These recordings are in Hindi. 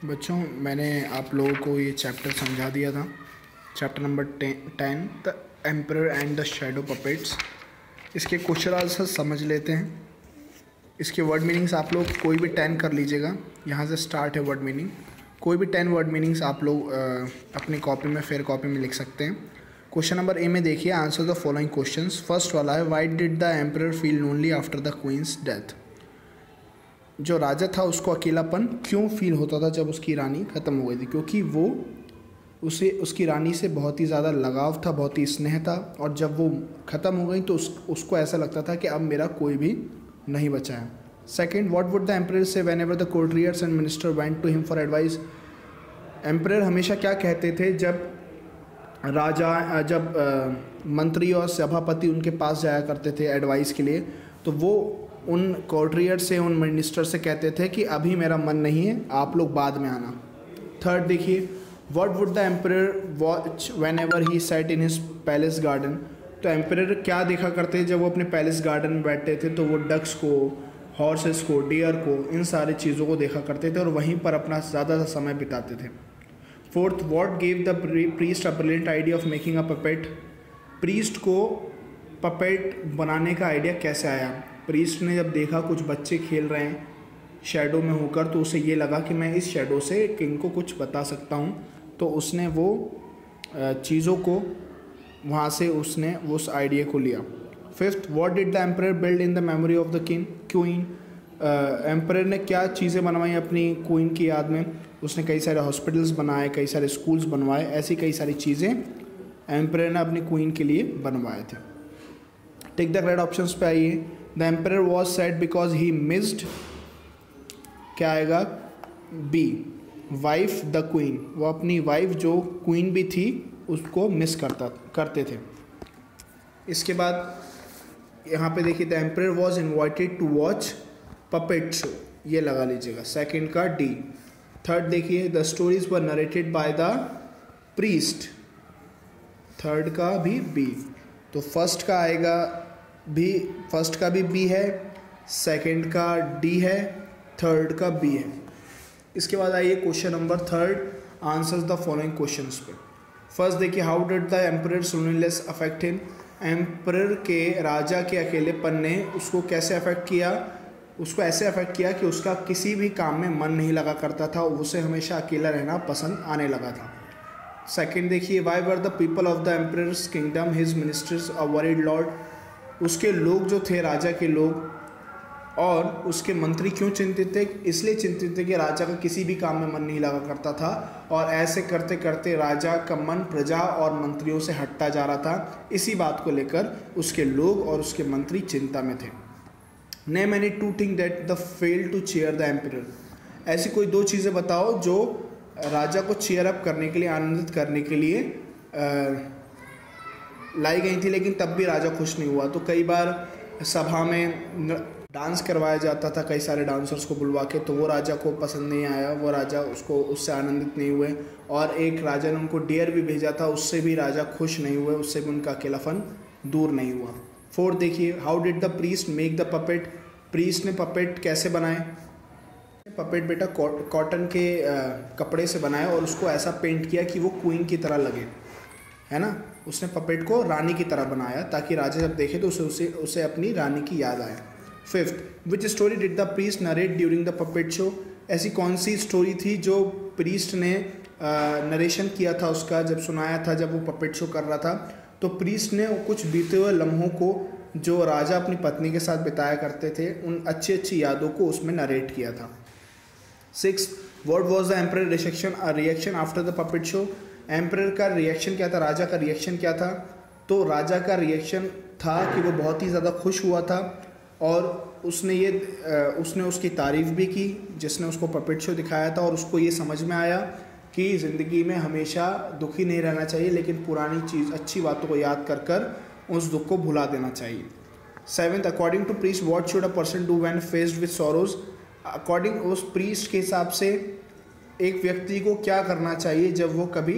बच्चों, मैंने आप लोगों को ये चैप्टर समझा दिया था। Chapter number ten the emperor and the shadow puppets इसके क्वेश्चन आंसर समझ लेते हैं। इसके वर्ड मीनिंग्स आप लोग कोई भी टेन कर लीजिएगा। यहाँ से स्टार्ट है वर्ड मीनिंग कोई भी टेन वर्ड मीनिंग्स आप लोग अपनी कॉपी में फेयर कॉपी में लिख सकते हैं। क्वेश्चन नंबर ए में देखिए answer the following questions first वाला है why did the emperor feel lonely after the queen's death जो राजा था उसको अकेलापन क्यों फील होता था जब उसकी रानी ख़त्म हो गई थी? क्योंकि वो उसे, उसकी रानी से बहुत ही ज़्यादा लगाव था, बहुत ही स्नेह था और जब वो ख़त्म हो गई तो उस, उसको ऐसा लगता था कि अब मेरा कोई भी नहीं बचा है। Second what would the emperor see whenever the courtiers and minister went to him for advice emperor हमेशा क्या कहते थे जब राजा, जब मंत्री और सभापति उनके पास जाया करते थे एडवाइस के लिए? तो वो उन कोर्ट्रियर से, उन मिनिस्टर से कहते थे कि अभी मेरा मन नहीं है, आप लोग बाद में आना। थर्ड देखिए what would the emperor watch whenever he sat in his palace garden तो एम्पर क्या देखा करते थे जब वो अपने पैलेस गार्डन में बैठते थे तो वो डक्स को हॉर्सेस को डियर को, इन सारी चीज़ों को देखा करते थे और वहीं पर अपना ज़्यादा सा समय बिताते थे। Fourth what gave the priest a brilliant idea of making a puppet priest को पपेट बनाने का आइडिया कैसे आया? प्रीस्ट ने जब देखा कुछ बच्चे खेल रहे हैं शेडो में होकर तो उसे ये लगा कि मैं इस शेडो से किंग को कुछ बता सकता हूँ। तो उसने वो चीज़ों को वहाँ से उसने उस आइडिया को लिया। Fifth what did the emperor build in the memory of the king queen emperor ने क्या चीज़ें बनवाई अपनी क्वीन की याद में? उसने कई सारे हॉस्पिटल्स बनाए, कई सारे स्कूल्स बनवाए, ऐसी कई सारी चीज़ें एम्पर ने अपनी क्वीन के लिए बनवाए थे। टेक द करेक्ट ऑप्शन पे आइए। The emperor was sad because he missed क्या आएगा? बी वाइफ द क्वीन वो अपनी वाइफ जो क्वीन भी थी, उसको मिस करता, करते थे। इसके बाद यहाँ पे देखिए the emperor was invited to watch puppet show ये लगा लीजिएगा। सेकंड का डी थर्ड देखिए the stories were narrated by the priest third का भी बी तो फ़र्स्ट का आएगा भी फ़र्स्ट का भी बी है सेकंड का डी है थर्ड का बी है। इसके बाद आइए question number third answers the following questions पे। फ़र्स्ट देखिए how did the emperor sonless affect him emperor के, राजा के अकेलेपन ने उसको कैसे अफेक्ट किया? उसको ऐसे अफेक्ट किया कि उसका किसी भी काम में मन नहीं लगा करता था, उसे हमेशा अकेला रहना पसंद आने लगा था। सेकेंड देखिए why were the people of the emperor's kingdom his ministers a worried lot उसके लोग जो थे, राजा के लोग, और उसके मंत्री क्यों चिंतित थे? इसलिए चिंतित थे कि राजा का किसी भी काम में मन नहीं लगा करता था, और ऐसे करते करते राजा का मन प्रजा और मंत्रियों से हटता जा रहा था। इसी बात को लेकर उसके लोग और उसके मंत्री चिंता में थे। ने many to thing that the fail to cheer the emperor ऐसी कोई दो चीज़ें बताओ जो राजा को चेयर अप करने के लिए, आनंदित करने के लिए लाई गई थी, लेकिन तब भी राजा खुश नहीं हुआ। तो कई बार सभा में डांस करवाया जाता था, कई सारे डांसर्स को बुलवा के तो वो राजा को पसंद नहीं आया, वो राजा उसको, उससे आनंदित नहीं हुए। और एक राजा ने उनको डियर भी भेजा था, उससे भी राजा खुश नहीं हुए, उससे भी उनका अकेलापन दूर नहीं हुआ। फोर्थ देखिए how did the priest make the puppet priest ने पपेट कैसे बनाए? पपेट बेटा कॉटन के कपड़े से बनाया और उसको ऐसा पेंट किया कि वो क्वीन की तरह लगे। है ना? उसने पपेट को रानी की तरह बनाया ताकि राजा जब देखे तो उसे उसे उसे अपनी रानी की याद आए। Fifth which story did the priest narrate during the puppet show ऐसी कौन सी स्टोरी थी जो प्रीस्ट ने नरेशन किया था उसका, जब सुनाया था, जब वो पपेट शो कर रहा था? तो प्रीस्ट ने कुछ बीते हुए लम्हों को जो राजा अपनी पत्नी के साथ बिताया करते थे, उन अच्छी अच्छी यादों को उसमें नरेट किया था। Six what was the emperor reaction after the puppet show emperor का रिएक्शन क्या था? राजा का रिएक्शन क्या था? तो राजा का रिएक्शन था कि वो बहुत ही ज़्यादा खुश हुआ था और उसने ये उसने उसकी तारीफ़ भी की, जिसने उसको पपेट शो दिखाया था और उसको ये समझ में आया कि ज़िंदगी में हमेशा दुखी नहीं रहना चाहिए, लेकिन पुरानी चीज़, अच्छी बातों को याद कर कर उस दुख को भुला देना चाहिए। Seventh according to priest what should a person do when faced with sorrows according उस प्रीस्ट के हिसाब से एक व्यक्ति को क्या करना चाहिए जब वो कभी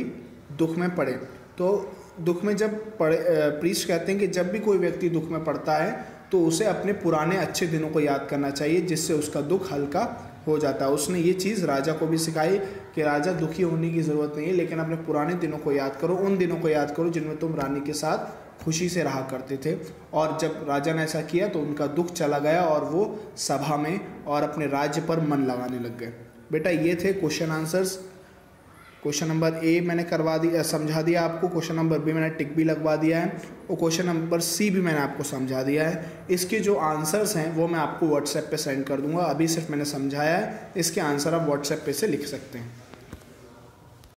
दुख में पड़े? तो दुख में जब पड़े प्रीस्ट कहते हैं कि जब भी कोई व्यक्ति दुख में पड़ता है तो उसे अपने पुराने अच्छे दिनों को याद करना चाहिए, जिससे उसका दुख हल्का हो जाता है। उसने ये चीज़ राजा को भी सिखाई कि राजा दुखी होने की ज़रूरत नहीं है, लेकिन अपने पुराने दिनों को याद करो, उन दिनों को याद करो जिनमें तुम रानी के साथ खुशी से रहा करते थे। और जब राजा ने ऐसा किया तो उनका दुख चला गया और वो सभा में और अपने राज्य पर मन लगाने लग गए। बेटा ये थे question answers question number A मैंने करवा दिया समझा दिया आपको। क्वेश्चन नंबर बी मैंने टिक भी लगवा दिया है। और क्वेश्चन नंबर सी भी मैंने आपको समझा दिया है। इसके जो आंसर्स हैं, वो मैं आपको व्हाट्सएप पे सेंड कर दूँगा। अभी सिर्फ़ मैंने समझाया है। इसके आंसर आप व्हाट्सएप पे से लिख सकते हैं।